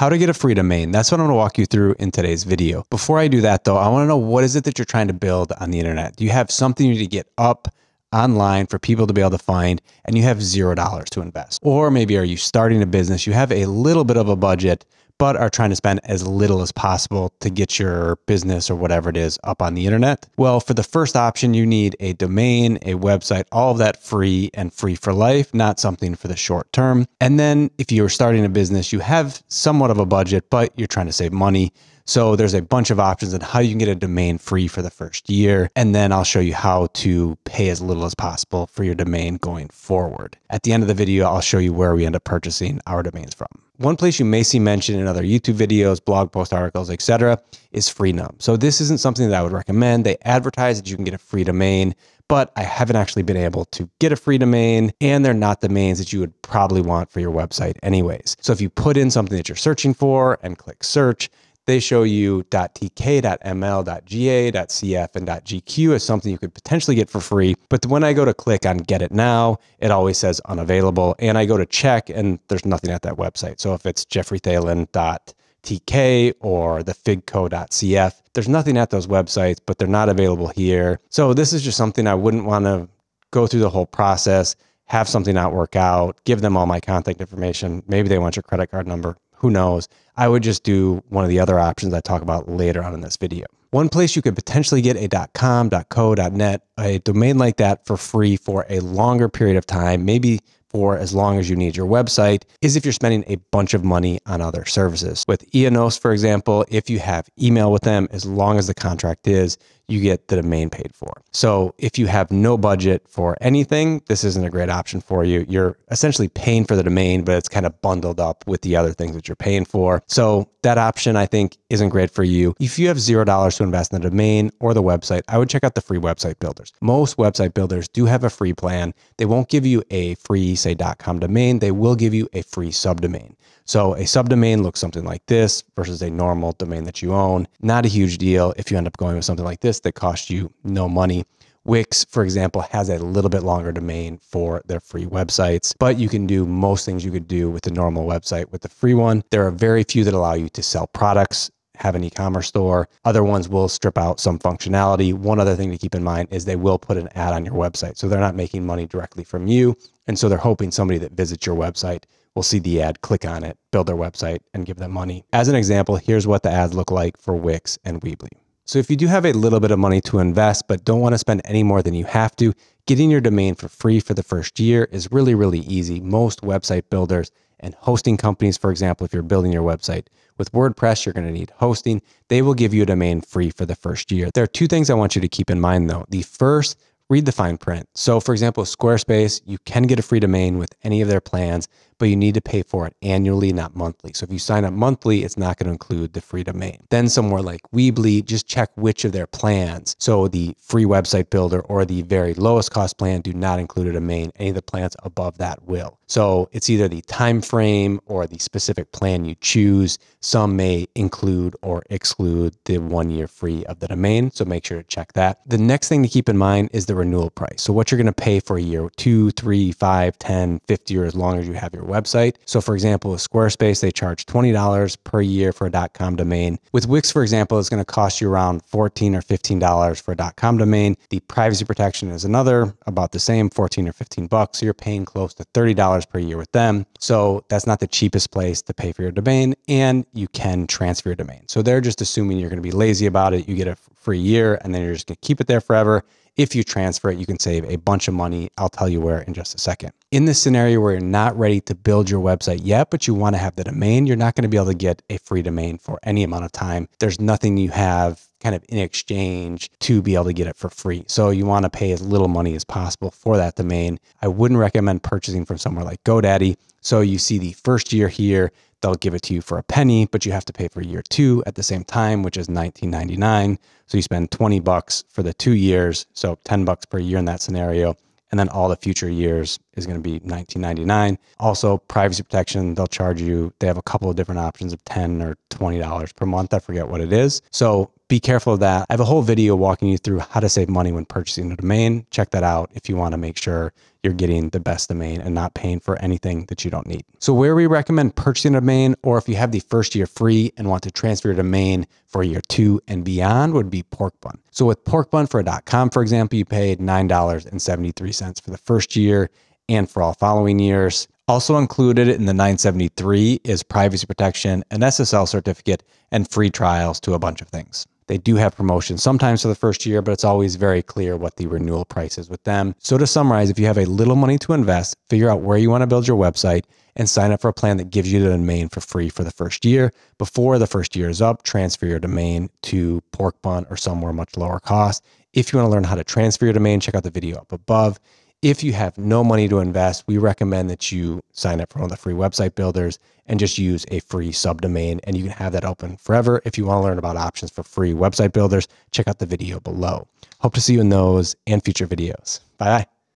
how to get a free domain. That's what I'm going to walk you through in today's video. Before I do that though, I want to know what is it that you're trying to build on the internet? Do you have something you need to get up online for people to be able to find and you have zero dollars to invest? Or maybe are you starting a business? You have a little bit of a budget, but are trying to spend as little as possible to get your business or whatever it is up on the internet. Well, for the first option, you need a domain, a website, all of that free and free for life, not something for the short term. And then if you're starting a business, you have somewhat of a budget, but you're trying to save money. So there's a bunch of options on how you can get a domain free for the first year. And then I'll show you how to pay as little as possible for your domain going forward. At the end of the video, I'll show you where we end up purchasing our domains from. One place you may see mentioned in other YouTube videos, blog post articles, etc., is Freenom. So this isn't something that I would recommend. They advertise that you can get a free domain, but I haven't actually been able to get a free domain, and they're not domains that you would probably want for your website anyways. So if you put in something that you're searching for and click search, they show you .tk, .ml, .ga, .cf, and .gq as something you could potentially get for free. But when I go to click on get it now, it always says unavailable. And I go to check and there's nothing at that website. So if it's jeffreythalen.tk or the figco.cf, there's nothing at those websites, but they're not available here. So this is just something I wouldn't want to go through the whole process, have something not work out, give them all my contact information. Maybe they want your credit card number who knows? I would just do one of the other options I talk about later on in this video. One place you could potentially get a .com, .co, .net, a domain like that for free for a longer period of time, maybe for as long as you need your website is if you're spending a bunch of money on other services. With IONOS, for example, if you have email with them, as long as the contract is, you get the domain paid for. So if you have no budget for anything, this isn't a great option for you. You're essentially paying for the domain, but it's kind of bundled up with the other things that you're paying for. So that option I think isn't great for you. If you have zero dollars to invest in the domain or the website, I would check out the free website builders. Most website builders do have a free plan. They won't give you a free, say, .com domain. They will give you a free subdomain. So a subdomain looks something like this versus a normal domain that you own. Not a huge deal if you end up going with something like this that costs you no money. Wix, for example, has a little bit longer domain for their free websites, but you can do most things you could do with the normal website with the free one. There are very few that allow you to sell products have an e-commerce store. Other ones will strip out some functionality. One other thing to keep in mind is they will put an ad on your website. So they're not making money directly from you. And so they're hoping somebody that visits your website will see the ad, click on it, build their website, and give them money. As an example, here's what the ads look like for Wix and Weebly. So if you do have a little bit of money to invest, but don't want to spend any more than you have to, getting your domain for free for the first year is really, really easy. Most website builders and hosting companies, for example, if you're building your website with WordPress, you're going to need hosting. They will give you a domain free for the first year. There are two things I want you to keep in mind though. The first read the fine print. So, for example, Squarespace, you can get a free domain with any of their plans, but you need to pay for it annually, not monthly. So, if you sign up monthly, it's not going to include the free domain. Then, somewhere like Weebly, just check which of their plans. So, the free website builder or the very lowest cost plan do not include a domain. Any of the plans above that will. So, it's either the time frame or the specific plan you choose. Some may include or exclude the one year free of the domain. So, make sure to check that. The next thing to keep in mind is the renewal price. So what you're going to pay for a year, two, three, five, 10, 50, or as long as you have your website. So for example, with Squarespace, they charge $20 per year for a .com domain. With Wix, for example, it's going to cost you around 14 or $15 for a .com domain. The privacy protection is another, about the same, 14 or 15 bucks. So you're paying close to $30 per year with them. So that's not the cheapest place to pay for your domain and you can transfer your domain. So they're just assuming you're going to be lazy about it. You get a free year and then you're just going to keep it there forever if you transfer it, you can save a bunch of money. I'll tell you where in just a second. In this scenario where you're not ready to build your website yet, but you want to have the domain, you're not going to be able to get a free domain for any amount of time. There's nothing you have kind of in exchange to be able to get it for free. So you want to pay as little money as possible for that domain. I wouldn't recommend purchasing from somewhere like GoDaddy. So you see the first year here, they'll give it to you for a penny, but you have to pay for year two at the same time, which is 19.99. So you spend 20 bucks for the two years, so 10 bucks per year in that scenario. And then all the future years is going to be 19.99. Also, privacy protection, they'll charge you. They have a couple of different options of 10 or $20 per month. I forget what it is. So be careful of that. I have a whole video walking you through how to save money when purchasing a domain. Check that out if you want to make sure you're getting the best domain and not paying for anything that you don't need. So where we recommend purchasing a domain or if you have the first year free and want to transfer your domain for year two and beyond would be Porkbun. So with Porkbun for a .com, for example, you paid $9.73 for the first year and for all following years. Also included in the 973 is privacy protection, an SSL certificate, and free trials to a bunch of things. They do have promotions sometimes for the first year, but it's always very clear what the renewal price is with them. So to summarize, if you have a little money to invest, figure out where you want to build your website and sign up for a plan that gives you the domain for free for the first year. Before the first year is up, transfer your domain to Porkbun or somewhere much lower cost. If you want to learn how to transfer your domain, check out the video up above. If you have no money to invest, we recommend that you sign up for one of the free website builders and just use a free subdomain and you can have that open forever. If you want to learn about options for free website builders, check out the video below. Hope to see you in those and future videos. Bye bye.